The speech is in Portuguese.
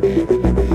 Música